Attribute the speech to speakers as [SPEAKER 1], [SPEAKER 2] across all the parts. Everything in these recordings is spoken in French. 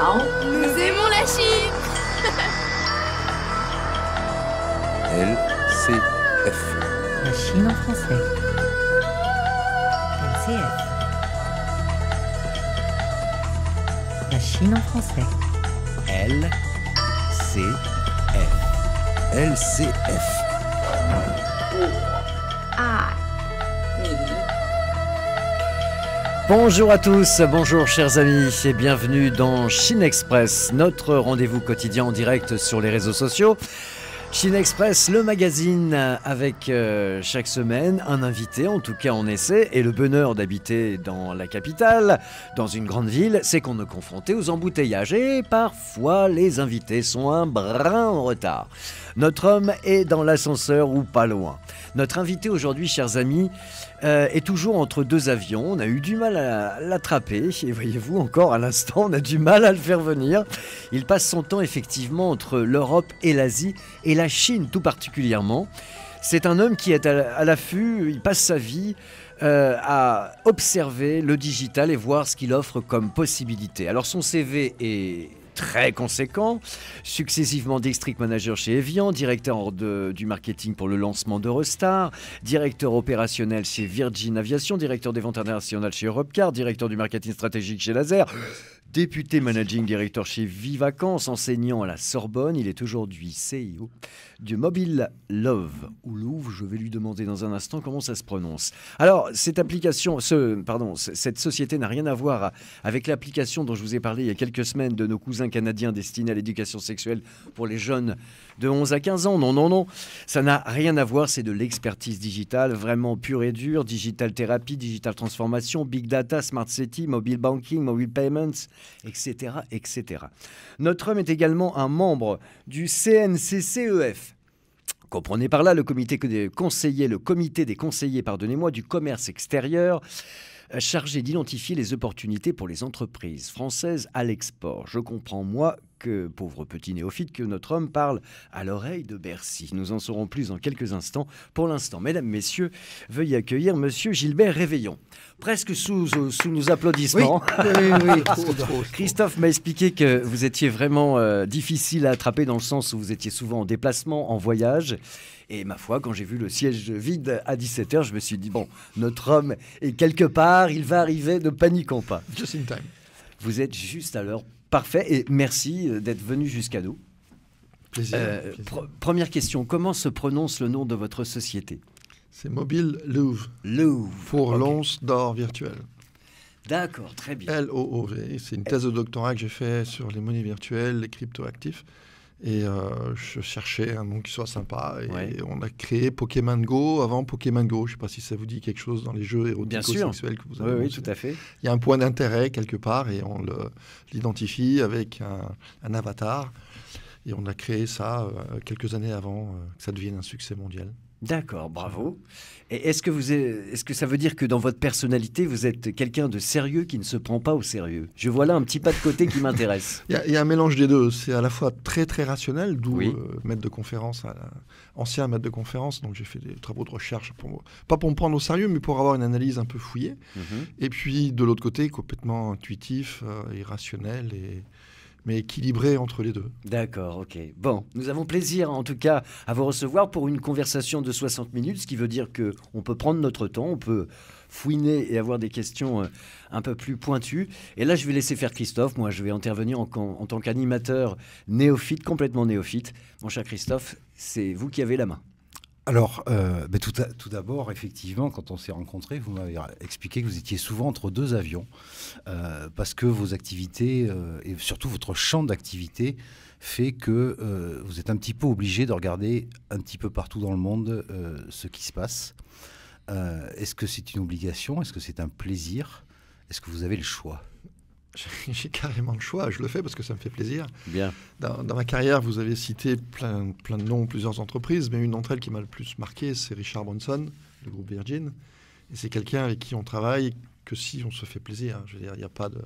[SPEAKER 1] 好
[SPEAKER 2] ，Nous aimons la Chine
[SPEAKER 3] LCF.
[SPEAKER 4] La Chine en français. LCF. La Chine en français.
[SPEAKER 3] LCF. LCF.
[SPEAKER 5] Bonjour à tous, bonjour chers amis et bienvenue dans Chine Express, notre rendez-vous quotidien en direct sur les réseaux sociaux. Chine Express, le magazine avec euh, chaque semaine un invité, en tout cas on essaie, et le bonheur d'habiter dans la capitale, dans une grande ville, c'est qu'on est confronté aux embouteillages et parfois les invités sont un brin en retard. Notre homme est dans l'ascenseur ou pas loin. Notre invité aujourd'hui, chers amis, euh, est toujours entre deux avions. On a eu du mal à l'attraper. Et voyez-vous, encore à l'instant, on a du mal à le faire venir. Il passe son temps effectivement entre l'Europe et l'Asie, et la Chine tout particulièrement. C'est un homme qui est à l'affût, il passe sa vie euh, à observer le digital et voir ce qu'il offre comme possibilité. Alors son CV est très conséquent, successivement district manager chez Evian, directeur du marketing pour le lancement d'Eurostar, directeur opérationnel chez Virgin Aviation, directeur des ventes internationales chez Europcar, directeur du marketing stratégique chez Laser, député managing director chez Vivacances, enseignant à la Sorbonne. Il est aujourd'hui CEO du Mobile Love ou Louvre. Je vais lui demander dans un instant comment ça se prononce. Alors, cette application, ce, pardon, cette société n'a rien à voir avec l'application dont je vous ai parlé il y a quelques semaines de nos cousins canadiens destinés à l'éducation sexuelle pour les jeunes de 11 à 15 ans. Non, non, non. Ça n'a rien à voir. C'est de l'expertise digitale, vraiment pure et dure. Digital thérapie, digital transformation, big data, smart city, mobile banking, mobile payments, etc., etc. Notre homme est également un membre du CNCCEF. Comprenez par là le comité des conseillers, le comité des conseillers, pardonnez-moi, du commerce extérieur, chargé d'identifier les opportunités pour les entreprises françaises à l'export. Je comprends, moi, que, pauvre petit néophyte, que notre homme parle à l'oreille de Bercy. Nous en saurons plus dans quelques instants. Pour l'instant, mesdames, messieurs, veuillez accueillir monsieur Gilbert Réveillon. Presque sous, euh, sous nos applaudissements.
[SPEAKER 3] Oui, oui, trop, trop.
[SPEAKER 5] Christophe m'a expliqué que vous étiez vraiment euh, difficile à attraper dans le sens où vous étiez souvent en déplacement, en voyage. Et ma foi, quand j'ai vu le siège vide à 17h, je me suis dit, bon, notre homme est quelque part, il va arriver, ne paniquons pas.
[SPEAKER 3] Just in time.
[SPEAKER 5] Vous êtes juste à l'heure. Parfait, et merci euh, d'être venu jusqu'à nous.
[SPEAKER 3] Plaisir.
[SPEAKER 5] Euh,
[SPEAKER 3] plaisir.
[SPEAKER 5] première question, comment se prononce le nom de votre société?
[SPEAKER 3] C'est Mobile Louvre
[SPEAKER 5] Louvre.
[SPEAKER 3] pour l'once d'or virtuel.
[SPEAKER 5] D'accord, très bien.
[SPEAKER 3] L-O-O-V. C'est une thèse de doctorat que j'ai fait sur les monnaies virtuelles, les cryptoactifs. Et euh, je cherchais un nom qui soit sympa. Et
[SPEAKER 5] Ouais.
[SPEAKER 3] on a créé Pokémon Go avant Pokémon Go. Je ne sais pas si ça vous dit quelque chose dans les jeux
[SPEAKER 5] sûr.
[SPEAKER 3] érotico-sexuels que vous
[SPEAKER 5] Oui,
[SPEAKER 3] avez.
[SPEAKER 5] oui,
[SPEAKER 3] mentionnés.
[SPEAKER 5] tout à fait.
[SPEAKER 3] Il y a un point d'intérêt quelque part et on l'identifie avec un, un avatar. Et on a créé ça euh, quelques années avant euh, que ça devienne un succès mondial.
[SPEAKER 5] D'accord, bravo. Et est-ce que, vous est-ce que ça veut dire que dans votre personnalité, vous êtes quelqu'un de sérieux qui ne se prend pas au sérieux? Je vois là un petit pas de côté qui m'intéresse.
[SPEAKER 3] Il y, a, il y a un mélange des deux. C'est à la fois très très rationnel, d'où
[SPEAKER 5] Oui.
[SPEAKER 3] euh, maître de conférence, à la- ancien maître de conférence. Donc j'ai fait des travaux de recherche, pour, pas pour me prendre au sérieux, mais pour avoir une analyse un peu fouillée.
[SPEAKER 5] Mhm.
[SPEAKER 3] Et puis de l'autre côté, complètement intuitif euh, et rationnel, et, mais équilibré entre les deux.
[SPEAKER 5] D'accord, ok. Bon, nous avons plaisir en tout cas à vous recevoir pour une conversation de 60 minutes, ce qui veut dire que on peut prendre notre temps, on peut fouiner et avoir des questions euh, un peu plus pointues. Et là, je vais laisser faire Christophe. Moi, je vais intervenir en, en tant qu'animateur néophyte, complètement néophyte. Mon cher Christophe, c'est vous qui avez la main.
[SPEAKER 6] Alors, euh, ben, tout, d'abord, effectivement, quand on s'est rencontrés, vous m'avez expliqué que vous étiez souvent entre deux avions, euh, parce que vos activités, euh, et surtout votre champ d'activité, fait que vous êtes un petit peu obligé de regarder un petit peu partout dans le monde ce qui se passe. Est-ce que c'est une obligation? Est-ce que c'est un plaisir? Est-ce que vous avez le choix?
[SPEAKER 3] J'ai carrément le choix, je le fais parce que ça me fait plaisir.
[SPEAKER 5] Bien.
[SPEAKER 3] Dans, dans ma carrière, vous avez cité plein, plein de noms, plusieurs entreprises, mais une d'entre elles qui m'a le plus marqué, c'est Richard Branson, du groupe Virgin. Et c'est quelqu'un avec qui on travaille que si on se fait plaisir. Je veux dire, il n'y a pas de.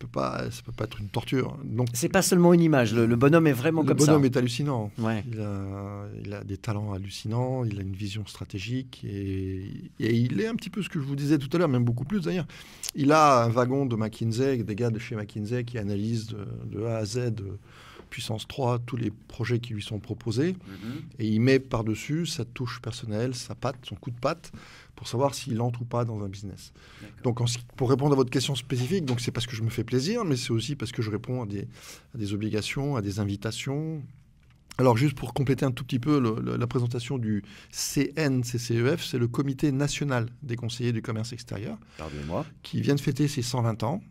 [SPEAKER 3] Peut pas, ça peut pas être une torture. Donc,
[SPEAKER 5] C'est pas seulement une image, le, le bonhomme est vraiment
[SPEAKER 3] le
[SPEAKER 5] comme
[SPEAKER 3] bonhomme
[SPEAKER 5] ça.
[SPEAKER 3] est hallucinant.
[SPEAKER 5] Ouais.
[SPEAKER 3] Il a, il a des talents hallucinants, il a une vision stratégique et, et il est un petit peu ce que je vous disais tout à l'heure, même beaucoup plus d'ailleurs. Il a un wagon de McKinsey, des gars de chez McKinsey qui analysent de, de A à Z, de puissance 3, tous les projets qui lui sont proposés.
[SPEAKER 5] Mhm.
[SPEAKER 3] Et il met par-dessus sa touche personnelle, sa patte, son coup de patte, pour savoir s'il entre ou pas dans un business. Donc, en pour répondre à votre question spécifique, donc c'est parce que je me fais plaisir, mais c'est aussi parce que je réponds à des, à des obligations, à des invitations. Alors, juste pour compléter un tout petit peu le- le- la présentation du CNCCEF, c'est le Comité national des conseillers du commerce extérieur qui vient de fêter ses 120 ans.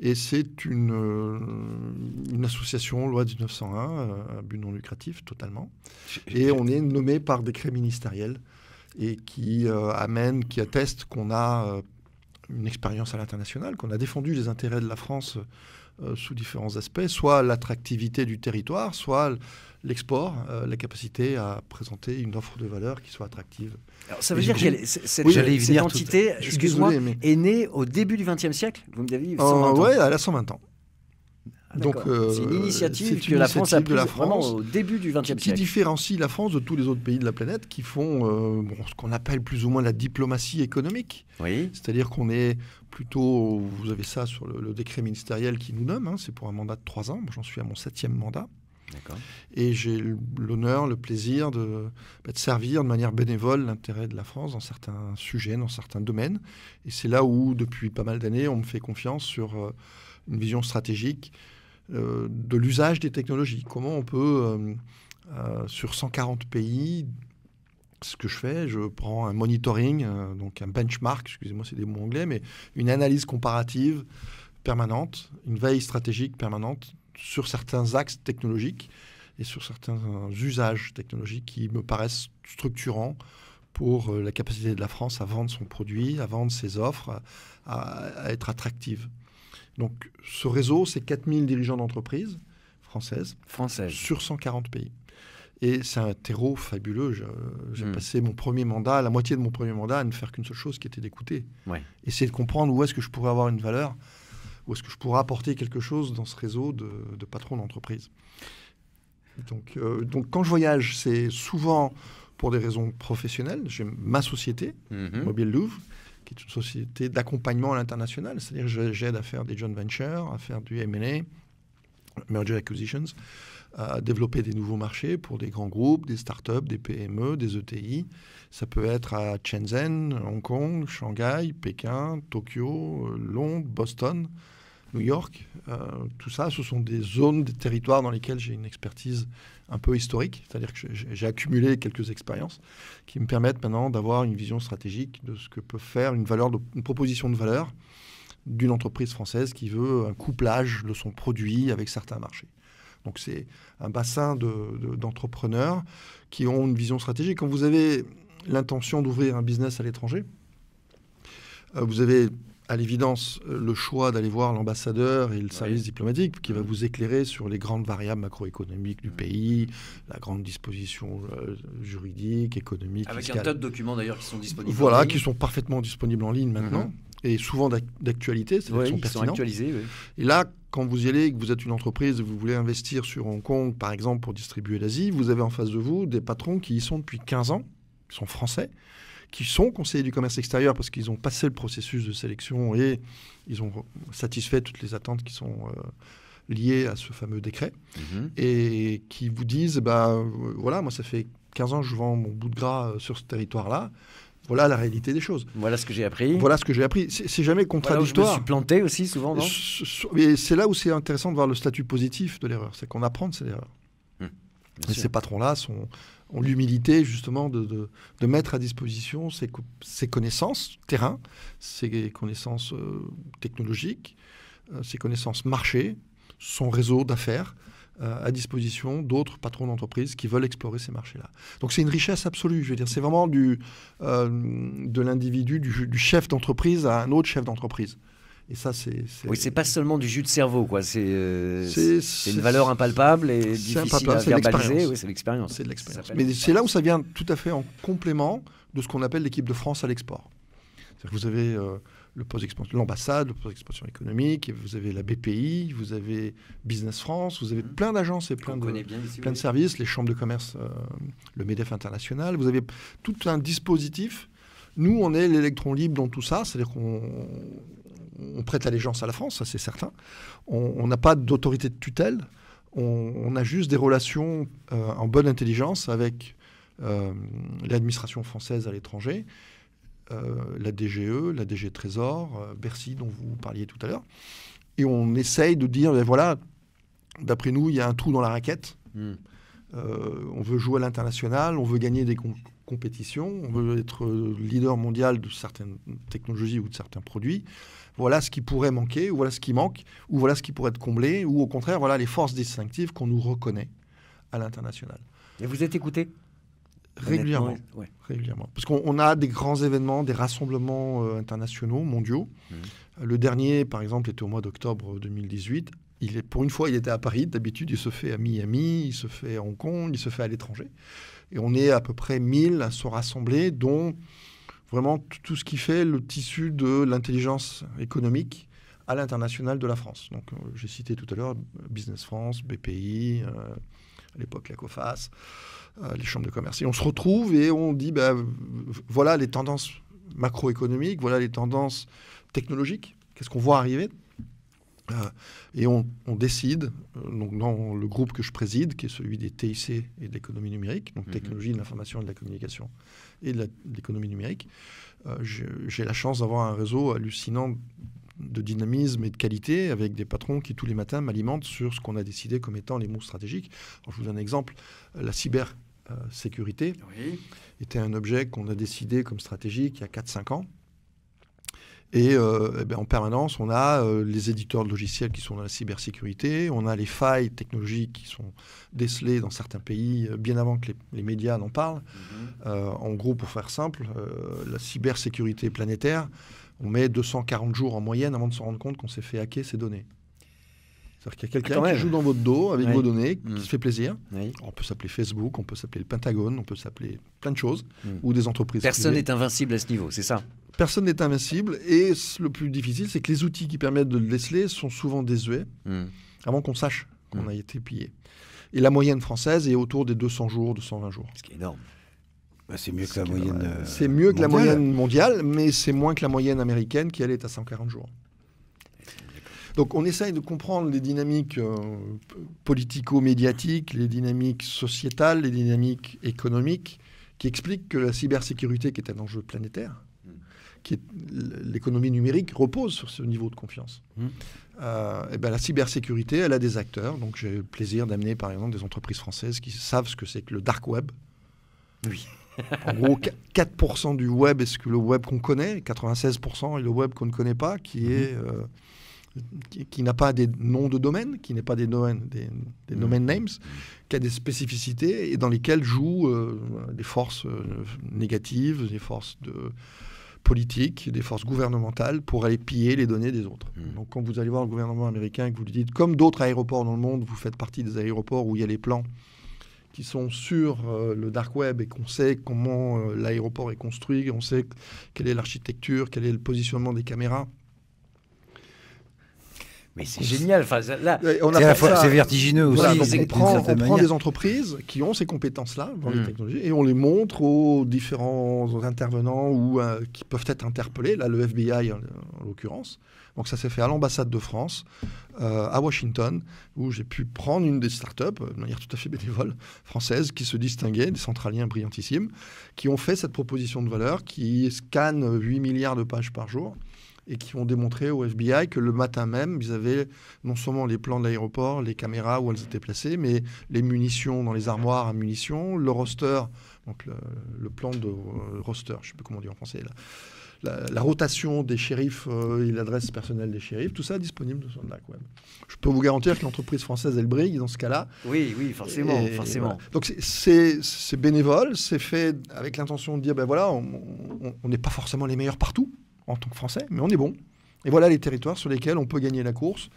[SPEAKER 3] Et c'est une, euh, une association, loi 1901, euh, à but non lucratif totalement. Et on est nommé par décret ministériel et qui euh, amène, qui atteste qu'on a une expérience à l'international, qu'on a défendu les intérêts de la France euh, sous différents aspects, soit l'attractivité du territoire, soit l'export, euh, la capacité à présenter une offre de valeur qui soit attractive.
[SPEAKER 5] Alors, ça veut
[SPEAKER 3] Et
[SPEAKER 5] dire c'est- cette,
[SPEAKER 3] Oui,
[SPEAKER 5] cette entité, excuse-moi,
[SPEAKER 3] mais-
[SPEAKER 5] est née au début du XXe siècle Vous me avez dit 120 ans.
[SPEAKER 3] ouais, elle a 120 ans. Donc, euh,
[SPEAKER 5] c'est une initiative
[SPEAKER 3] c'est
[SPEAKER 5] que
[SPEAKER 3] une
[SPEAKER 5] la France a prise
[SPEAKER 3] la France
[SPEAKER 5] au début du
[SPEAKER 3] qui,
[SPEAKER 5] XXe
[SPEAKER 3] qui
[SPEAKER 5] siècle.
[SPEAKER 3] différencie la France de tous les autres pays de la planète qui font euh, bon, ce qu'on appelle plus ou moins la diplomatie économique.
[SPEAKER 5] Oui,
[SPEAKER 3] C'est-à-dire qu'on est plutôt, vous avez ça sur le, le décret ministériel qui nous nomme, hein, c'est pour un mandat de trois ans, j'en suis à mon septième mandat,
[SPEAKER 5] d'accord.
[SPEAKER 3] et j'ai l'honneur, le plaisir de, bah, de servir de manière bénévole l'intérêt de la France dans certains sujets, dans certains domaines, et c'est là où depuis pas mal d'années on me fait confiance sur euh, une vision stratégique de l'usage des technologies. Comment on peut, euh, euh, sur 140 pays, ce que je fais, je prends un monitoring, euh, donc un benchmark, excusez-moi, c'est des mots anglais, mais une analyse comparative permanente, une veille stratégique permanente sur certains axes technologiques et sur certains euh, usages technologiques qui me paraissent structurants pour euh, la capacité de la France à vendre son produit, à vendre ses offres, à être attractive. Donc ce réseau, c'est 4000 dirigeants d'entreprises françaises
[SPEAKER 5] Française.
[SPEAKER 3] sur 140 pays. Et c'est un terreau fabuleux. J'ai
[SPEAKER 5] Mm.
[SPEAKER 3] passé mon premier mandat, la moitié de mon premier mandat, à ne faire qu'une seule chose, qui était d'écouter.
[SPEAKER 5] Ouais.
[SPEAKER 3] Essayer de comprendre où est-ce que je pourrais avoir une valeur, où est-ce que je pourrais apporter quelque chose dans ce réseau de, de patrons d'entreprise. Donc, euh, donc quand je voyage, c'est souvent pour des raisons professionnelles. J'ai ma société,
[SPEAKER 5] Mhm.
[SPEAKER 3] Mobile Louvre, qui est une société d'accompagnement à l'international. C'est-à-dire j'aide à faire des joint ventures, à faire du M&A, merger acquisitions, à développer des nouveaux marchés pour des grands groupes, des startups, des PME, des ETI. Ça peut être à Shenzhen, Hong Kong, Shanghai, Pékin, Tokyo, euh, Londres, Boston, New York. Euh, tout ça, ce sont des zones, des territoires dans lesquels j'ai une expertise un peu historique, c'est-à-dire que j'ai- accumulé quelques expériences qui me permettent maintenant d'avoir une vision stratégique de ce que peut faire une, proposition de valeur d'une entreprise française qui veut un couplage de son produit avec certains marchés. Donc c'est un bassin de- de- d'entrepreneurs qui ont une vision stratégique. Quand vous avez l'intention d'ouvrir un business à l'étranger, euh, vous avez à l'évidence euh, le choix d'aller voir l'ambassadeur et le service diplomatique qui va vous éclairer sur les grandes variables macroéconomiques du pays, la grande disposition euh, juridique, économique,
[SPEAKER 5] Avec un tas de documents d'ailleurs qui sont disponibles. en
[SPEAKER 3] Voilà,
[SPEAKER 5] ligne.
[SPEAKER 3] qui sont parfaitement disponibles en ligne maintenant, et souvent d'ac- d'actualité, c'est-à-dire qu'ils sont
[SPEAKER 5] ils sont actualisés. oui.
[SPEAKER 3] Et là, quand vous y allez, et que vous êtes une entreprise et vous voulez investir sur Hong Kong, par exemple, pour distribuer l'Asie, vous avez en face de vous des patrons qui y sont depuis 15 ans, qui sont français, qui sont conseillers du commerce extérieur parce qu'ils ont passé le processus de sélection et ils ont satisfait toutes les attentes qui sont euh, liées à ce fameux décret
[SPEAKER 5] Mhm.
[SPEAKER 3] et qui vous disent bah euh, voilà moi ça fait 15 ans que je vends mon bout de gras euh, sur ce territoire là voilà la réalité des choses.
[SPEAKER 5] Voilà ce que j'ai appris.
[SPEAKER 3] voilà ce que j'ai appris. C'est jamais
[SPEAKER 5] Voilà où je me
[SPEAKER 3] contradictoire.
[SPEAKER 5] suis planté aussi souvent, non?
[SPEAKER 3] Mais c'est là où c'est intéressant de voir le statut positif de l'erreur. C'est qu'on apprend de ces erreurs. Et
[SPEAKER 5] sûr.
[SPEAKER 3] ces patrons là sont ont l'humilité justement de, de, mettre à disposition ces, co- ces connaissances terrain, ces connaissances euh, technologiques, euh, ces connaissances marché, son réseau d'affaires euh, à disposition d'autres patrons d'entreprise qui veulent explorer ces marchés-là. Donc c'est une richesse absolue. Je veux dire, c'est vraiment euh, de l'individu, du, du chef d'entreprise à un autre chef d'entreprise. Et ça, c'est.
[SPEAKER 5] Oui, c'est pas seulement du jus de cerveau, quoi. C'est euh, une valeur impalpable et difficile
[SPEAKER 3] impalpable,
[SPEAKER 5] à verbaliser. Oui, c'est l'expérience.
[SPEAKER 3] C'est de l'expérience. Mais c'est là où ça vient tout à fait en complément de ce qu'on appelle l'équipe de France à l'export. C'est-à-dire que vous avez euh, le poste d'expansion, l'ambassade, le poste d'expansion économique, vous avez la BPI, vous avez Business France, vous avez
[SPEAKER 5] Mhm.
[SPEAKER 3] plein d'agences et plein de,
[SPEAKER 5] connaît bien ici.
[SPEAKER 3] plein de services, les chambres de commerce, euh, le MEDEF international. Vous avez tout un dispositif. Nous, on est l'électron libre dans tout ça, c'est-à-dire qu'on on prête allégeance à la France, ça c'est certain. On n'a pas d'autorité de tutelle. On, on a juste des relations euh, en bonne intelligence avec euh, l'administration française à l'étranger, euh, la DGE, la DG Trésor, Bercy dont vous parliez tout à l'heure. Et on essaye de dire, ben voilà, d'après nous, il y a un trou dans la raquette.
[SPEAKER 5] Hmm.
[SPEAKER 3] On veut jouer à l'international, on veut gagner des com- compétitions, on veut être euh, leader mondial de certaines technologies ou de certains produits. Voilà ce qui pourrait manquer, ou voilà ce qui manque, ou voilà ce qui pourrait être comblé, ou au contraire, voilà les forces distinctives qu'on nous reconnaît à l'international.
[SPEAKER 5] Et vous êtes écouté?
[SPEAKER 3] Régulièrement.
[SPEAKER 5] Ouais.
[SPEAKER 3] Régulièrement. Parce qu'on on a des grands événements, des rassemblements euh, internationaux, mondiaux. Euh, Le dernier, par exemple, était au mois d'octobre 2018. Il est, pour une fois, il était à Paris. D'habitude, il se fait à Miami, il se fait à Hong Kong, il se fait à l'étranger. Et on est à peu près 1000 à se rassembler, dont vraiment tout ce qui fait le tissu de l'intelligence économique à l'international de la France. Donc, euh, j'ai cité tout à l'heure Business France, BPI, euh, à l'époque la COFAS, euh, les chambres de commerce. Et on se retrouve et on dit, v- voilà les tendances macroéconomiques, voilà les tendances technologiques, qu'est-ce qu'on voit arriver? Et on, on décide, euh, donc dans le groupe que je préside, qui est celui des TIC et de l'économie numérique, donc
[SPEAKER 5] Mhm.
[SPEAKER 3] technologie de l'information et de la communication et de l'économie numérique, euh, j'ai la chance d'avoir un réseau hallucinant de dynamisme et de qualité avec des patrons qui tous les matins m'alimentent sur ce qu'on a décidé comme étant les mots stratégiques. Alors, je vous donne un exemple, Euh, la cybersécurité
[SPEAKER 5] Oui.
[SPEAKER 3] était un objet qu'on a décidé comme stratégique il y a 4-5 ans. Et, euh, eh ben, en permanence, on a euh, les éditeurs de logiciels qui sont dans la cybersécurité, on a les failles technologiques qui sont décelées dans certains pays euh, bien avant que les, les médias n'en parlent.
[SPEAKER 5] Mhm.
[SPEAKER 3] En gros, pour faire simple, la cybersécurité planétaire, on met 240 jours en moyenne avant de se rendre compte qu'on s'est fait hacker ces données. C'est-à-dire qu'il y a
[SPEAKER 5] Ah,
[SPEAKER 3] quelqu'un
[SPEAKER 5] quand
[SPEAKER 3] qui joue dans votre dos avec vos données, qui
[SPEAKER 5] Mm.
[SPEAKER 3] se fait plaisir.
[SPEAKER 5] Oui.
[SPEAKER 3] On peut s'appeler Facebook, on peut s'appeler le Pentagone, on peut s'appeler plein de choses,
[SPEAKER 5] Mm.
[SPEAKER 3] ou des entreprises.
[SPEAKER 5] Personne n'est invincible à ce niveau, c'est ça
[SPEAKER 3] Personne n'est invincible. Et le plus difficile, c'est que les outils qui permettent de le déceler sont souvent désuets
[SPEAKER 5] Hmm.
[SPEAKER 3] avant qu'on sache qu'on
[SPEAKER 5] Mm.
[SPEAKER 3] a été pillé. Et la moyenne française est autour des 200 jours, 220 jours.
[SPEAKER 5] Ce qui est énorme.
[SPEAKER 6] Bah, c'est mieux que la moyenne. euh,
[SPEAKER 3] C'est mieux que la
[SPEAKER 6] mondiale.
[SPEAKER 3] moyenne mondiale, mais c'est moins que la moyenne américaine qui, elle, est à 140 jours. Donc on essaye de comprendre les dynamiques euh, politico-médiatiques, les dynamiques sociétales, les dynamiques économiques, qui expliquent que la cybersécurité, qui est un enjeu planétaire,
[SPEAKER 5] Mm.
[SPEAKER 3] qui l'économie numérique, repose sur ce niveau de confiance.
[SPEAKER 6] Mm.
[SPEAKER 3] Euh, et ben, la cybersécurité, elle a des acteurs. Donc j'ai le plaisir d'amener par exemple des entreprises françaises qui savent ce que c'est que le dark web.
[SPEAKER 5] Oui.
[SPEAKER 3] En gros, qu- 4% du web est ce que le web qu'on connaît, 96% est le web qu'on ne connaît pas, qui est euh, qui, qui n'a pas des noms de domaine, qui n'est pas des domaines, des, des
[SPEAKER 5] Mhm.
[SPEAKER 3] domain names, qui a des spécificités et dans lesquelles jouent euh, des forces euh, négatives, des forces de politiques, des forces gouvernementales pour aller piller les données des autres.
[SPEAKER 5] Mhm.
[SPEAKER 3] Donc quand vous allez voir le gouvernement américain et que vous lui dites, comme d'autres aéroports dans le monde, vous faites partie des aéroports où il y a les plans qui sont sur euh, le dark web et qu'on sait comment l'aéroport est construit, on sait quelle est l'architecture, quel est le positionnement des caméras.
[SPEAKER 5] Mais c'est génial. Enfin, là,
[SPEAKER 6] C'est vertigineux aussi.
[SPEAKER 3] Voilà, donc on prend, on des entreprises qui ont ces compétences-là dans les
[SPEAKER 5] Mm.
[SPEAKER 3] technologies et on les montre aux différents intervenants ou euh, qui peuvent être interpellés, là le FBI en, en l'occurrence. Donc ça s'est fait à l'ambassade de France, euh, à Washington, où j'ai pu prendre une des startups, euh, de manière tout à fait bénévole, française, qui se distinguait, des centraliens brillantissimes, qui ont fait cette proposition de valeur, qui scannent 8 milliards de pages par jour et qui ont démontré au FBI que le matin même, ils avaient non seulement les plans de l'aéroport, les caméras où elles étaient placées, mais les munitions dans les armoires à munitions, le roster, donc le, le plan de euh, roster, je ne sais plus comment on dit en français, là. La, la rotation des shérifs euh, et l'adresse personnelle des shérifs, tout ça est disponible sur le dark web. Je peux vous garantir que l'entreprise française, elle brille dans ce cas-là.
[SPEAKER 5] oui, oui, forcément,
[SPEAKER 3] Et
[SPEAKER 5] forcément.
[SPEAKER 3] voilà. Donc c'est- bénévole, c'est fait avec l'intention de dire, ben voilà, on n'est pas forcément les meilleurs partout en tant que Français, mais on est bon. Et voilà les territoires sur lesquels on peut gagner la course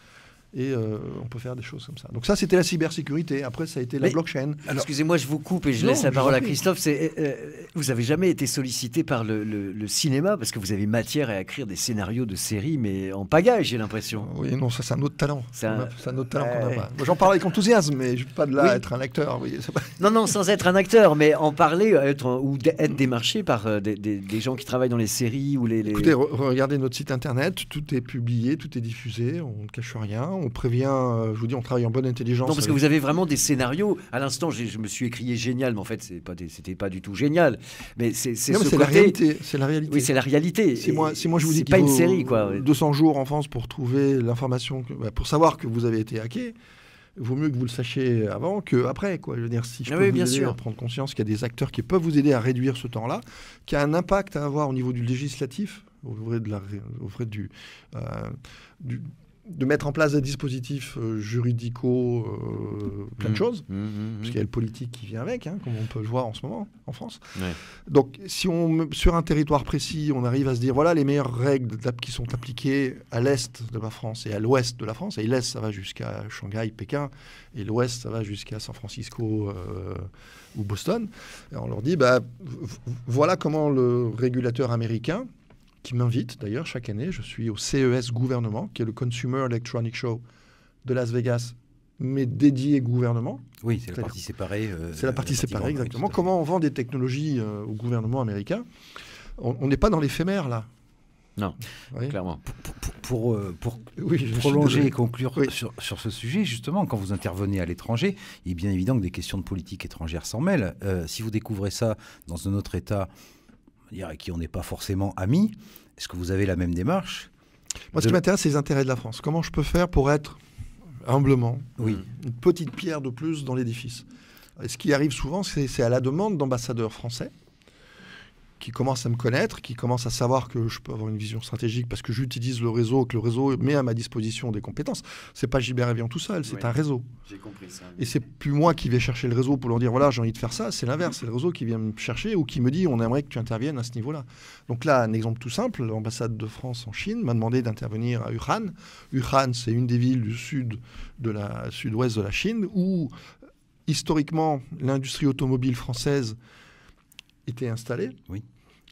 [SPEAKER 3] Et euh, on peut faire des choses comme ça. Donc ça, c'était la cybersécurité. Après, ça a été la blockchain.
[SPEAKER 5] Excusez-moi, je vous coupe et je
[SPEAKER 3] Non,
[SPEAKER 5] laisse la parole à. Christophe. C'est, euh, vous avez jamais été sollicité par le, le- le cinéma parce que vous avez matière à écrire des scénarios de séries, mais en pagaille, j'ai l'impression.
[SPEAKER 3] Oui, non, ça c'est un autre talent.
[SPEAKER 5] C'est un-
[SPEAKER 3] autre talent qu'on
[SPEAKER 5] Ouais.
[SPEAKER 3] n'a pas. Moi, J'en parle avec enthousiasme, mais je ne pas de là
[SPEAKER 5] Oui.
[SPEAKER 3] à être un acteur. pas-
[SPEAKER 5] Non, non, sans être un acteur, mais en parler être, ou être démarché par euh, des, des- des gens qui travaillent dans les séries ou les. les-
[SPEAKER 3] Écoutez, re- regardez notre site internet, tout est publié, tout est diffusé, on ne cache rien, on prévient, euh, je vous dis, on travaille en bonne intelligence.
[SPEAKER 5] Non, parce que vous avez vraiment des scénarios. À l'instant, je me suis écrié génial, mais en fait, c'est pas c'était pas du tout génial. Mais c'est ce
[SPEAKER 3] c'est la réalité. C'est la réalité.
[SPEAKER 5] Oui, c'est la réalité.
[SPEAKER 3] Si moi, si moi je vous dis
[SPEAKER 5] pas une série, quoi.
[SPEAKER 3] 200 jours en France pour trouver l'information, bah, pour savoir que vous avez été hacké, il vaut mieux que vous le sachiez avant que après. Quoi. Je veux dire, si je
[SPEAKER 5] Ah
[SPEAKER 3] peux
[SPEAKER 5] oui,
[SPEAKER 3] vous
[SPEAKER 5] bien
[SPEAKER 3] aider
[SPEAKER 5] sûr.
[SPEAKER 3] à prendre conscience qu'il y a des acteurs qui peuvent vous aider à réduire ce temps-là, qui a un impact à avoir au niveau du législatif, au vrai de, la, au vrai du, euh, du- de mettre en place des dispositifs euh, juridicaux, euh, plein de
[SPEAKER 5] Mmh.
[SPEAKER 3] choses.
[SPEAKER 5] Mmh, mmh,
[SPEAKER 3] Parce qu'il y a le politique qui vient avec, hein, comme on peut le voir en ce moment en France.
[SPEAKER 5] Ouais.
[SPEAKER 3] Donc, si on, sur un territoire précis, on arrive à se dire, voilà les meilleures règles qui sont appliquées à l'est de la France et à l'ouest de la France, et l'est, ça va jusqu'à Shanghai, Pékin, et l'ouest, ça va jusqu'à San Francisco euh, ou Boston, et on leur dit, bah, voilà comment le régulateur américain, qui m'invite d'ailleurs chaque année, je suis au CES gouvernement, qui est le Consumer Electronic Show de Las Vegas, mais dédié gouvernement.
[SPEAKER 6] Oui, c'est la partie séparée. euh,
[SPEAKER 3] C'est la partie séparée, exactement. Comment on vend des technologies euh, au gouvernement américain? On n'est pas dans l'éphémère, là.
[SPEAKER 5] Non, clairement.
[SPEAKER 6] Pour, pour- pour, euh, pour
[SPEAKER 3] Oui,
[SPEAKER 6] prolonger et conclure
[SPEAKER 3] Oui.
[SPEAKER 6] sur, sur ce sujet, justement, quand vous intervenez à l'étranger, il est bien évident que des questions de politique étrangère s'en mêlent. Euh, si vous découvrez ça dans un autre État, dire, qui on n'est pas forcément amis, est-ce que vous avez la même démarche
[SPEAKER 3] Moi, ce
[SPEAKER 6] de-
[SPEAKER 3] qui m'intéresse, c'est les intérêts de la France. Comment je peux faire pour être, humblement,
[SPEAKER 6] Oui.
[SPEAKER 3] une petite pierre de plus dans l'édifice? Et Ce qui arrive souvent, c'est c'est à la demande d'ambassadeurs français qui commencent à me connaître, qui commencent à savoir que je peux avoir une vision stratégique parce que j'utilise le réseau, que le réseau met à ma disposition des compétences. C'est pas Gilbert Evian tout seul, c'est
[SPEAKER 5] Oui.
[SPEAKER 3] un réseau.
[SPEAKER 5] J'ai compris ça.
[SPEAKER 3] Et c'est plus moi qui vais chercher le réseau pour leur dire voilà, j'ai envie de faire ça. C'est l'inverse. C'est le réseau qui vient me chercher ou qui me dit on aimerait que tu interviennes à ce niveau-là. Donc là, un exemple tout simple l'ambassade de France en Chine m'a demandé d'intervenir à Wuhan. Wuhan, c'est une des villes du sud de la sud-ouest de la Chine où historiquement l'industrie automobile française était installée.
[SPEAKER 6] Oui.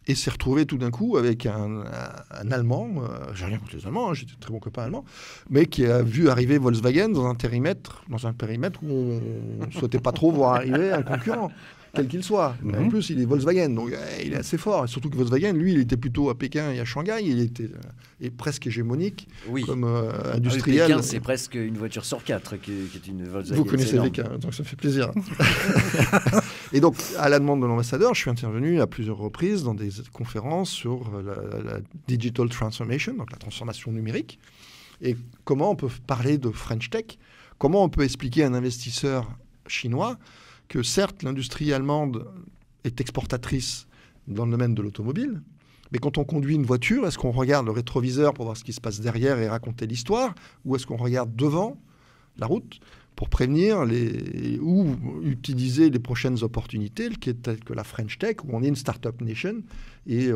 [SPEAKER 3] Et s'est retrouvé tout d'un coup avec un, un- un Allemand, euh, j'ai rien contre les Allemands, hein, j'étais très bon copain allemand, mais qui a vu arriver Volkswagen dans un périmètre, dans un périmètre où on ne souhaitait pas trop voir arriver un concurrent, quel qu'il soit. Mais En
[SPEAKER 6] Mhm.
[SPEAKER 3] plus, il est Volkswagen, donc euh, il est assez fort. Et surtout que Volkswagen, lui, il était plutôt à Pékin et à Shanghai, il était euh, et presque hégémonique
[SPEAKER 5] Oui.
[SPEAKER 3] comme euh,
[SPEAKER 5] Ah oui,
[SPEAKER 3] industriel.
[SPEAKER 5] Pékin, c'est presque une voiture sur quatre qui, qui est une Volkswagen.
[SPEAKER 3] Vous connaissez. Pékin, donc ça fait plaisir. et donc, à la demande de l'ambassadeur, je suis intervenu à plusieurs reprises dans des conférences sur euh, la, la digital transformation, donc la transformation numérique, et comment on peut parler de French Tech, comment on peut expliquer à un investisseur chinois que certes, l'industrie allemande est exportatrice dans le domaine de l'automobile, mais quand on conduit une voiture, est-ce qu'on regarde le rétroviseur pour voir ce qui se passe derrière et raconter l'histoire, ou est-ce qu'on regarde devant la route pour prévenir les, ou utiliser les prochaines opportunités, qui est telle que la French Tech, où on est une startup nation. Et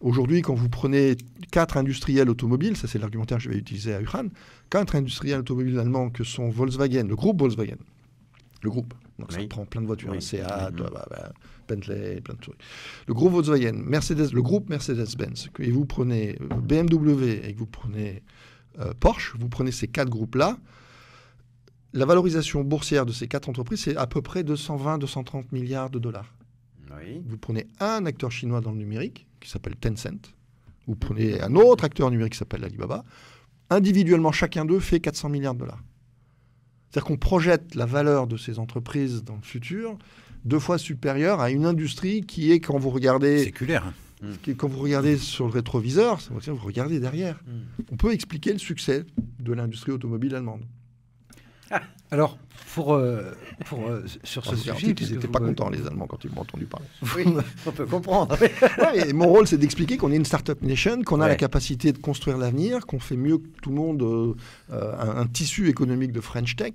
[SPEAKER 3] aujourd'hui, quand vous prenez quatre industriels automobiles, ça c'est l'argumentaire que je vais utiliser à Wuhan, quatre industriels automobiles allemands que sont Volkswagen, le groupe Volkswagen, le groupe, donc ça prend plein de voitures,
[SPEAKER 5] Oui.
[SPEAKER 3] hein, Seat,
[SPEAKER 5] Mhm.
[SPEAKER 3] bah, bah, bah, Bentley, plein de trucs. Le groupe Volkswagen, Mercedes, le groupe Mercedes-Benz, et vous prenez euh, BMW et que vous prenez euh, Porsche, vous prenez ces quatre groupes-là, la valorisation boursière de ces quatre entreprises, c'est à peu près 220-230 milliards de dollars.
[SPEAKER 5] Oui.
[SPEAKER 3] Vous prenez un acteur chinois dans le numérique, qui s'appelle Tencent. Vous prenez un autre acteur numérique qui s'appelle Alibaba. Individuellement, chacun d'eux fait 400 milliards de dollars. C'est-à-dire qu'on projette la valeur de ces entreprises dans le futur deux fois supérieure à une industrie qui est, quand vous regardez,
[SPEAKER 6] Séculaire. hein.
[SPEAKER 3] qui quand vous regardez sur le rétroviseur, ça veut dire que vous regardez derrière.
[SPEAKER 5] Mm.
[SPEAKER 3] On peut expliquer le succès de l'industrie automobile allemande.
[SPEAKER 6] Alors, pour, euh, pour, euh, sur ce sujet...
[SPEAKER 3] ils n'étaient pas contents, les Allemands, quand ils m'ont entendu parler.
[SPEAKER 5] Oui, on peut comprendre.
[SPEAKER 3] Ouais, et mon rôle, c'est d'expliquer qu'on est une startup nation, qu'on a
[SPEAKER 5] Ouais.
[SPEAKER 3] la capacité de construire l'avenir, qu'on fait mieux que tout le monde euh, un, un tissu économique de French Tech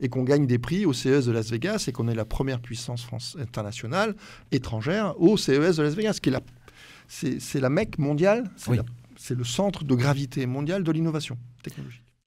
[SPEAKER 3] et qu'on gagne des prix au CES de Las Vegas et qu'on est la première puissance France internationale étrangère au CES de Las Vegas, qui est la, c'est, la mecque mondiale, c'est,
[SPEAKER 6] Oui.
[SPEAKER 3] la- c'est le centre de gravité mondiale de l'innovation technologique.